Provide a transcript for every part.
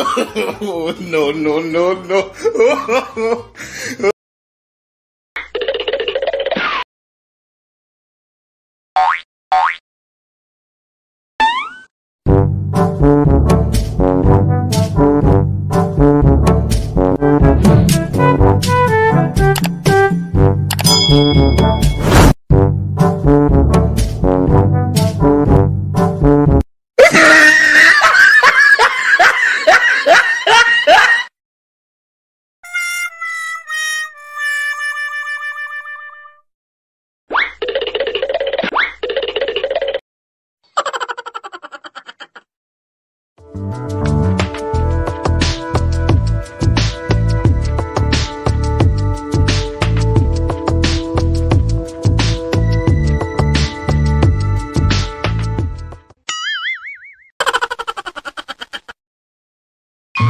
no, no, no, no.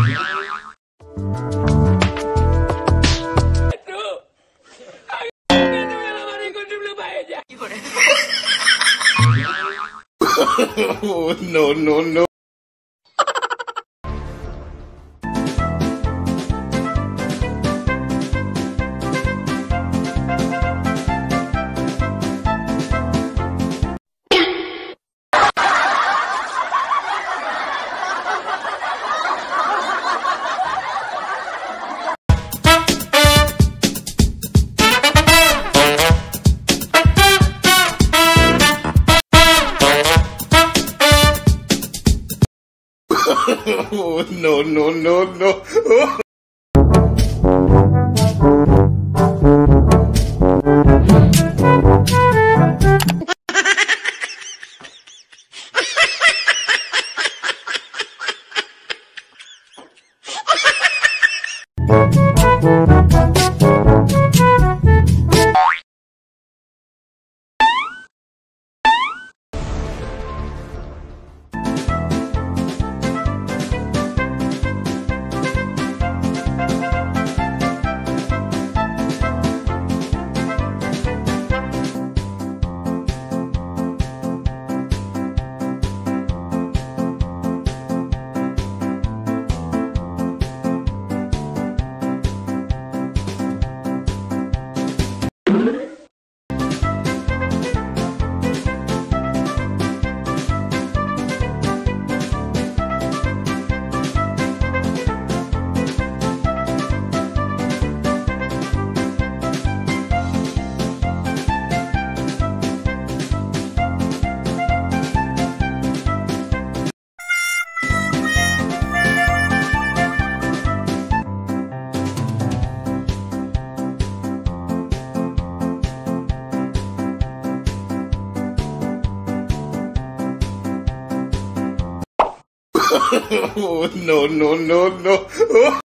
oh, no, no, no. Oh, no, no, no, no. no, no, no, no.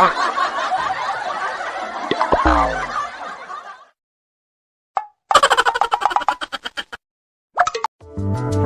Thank you.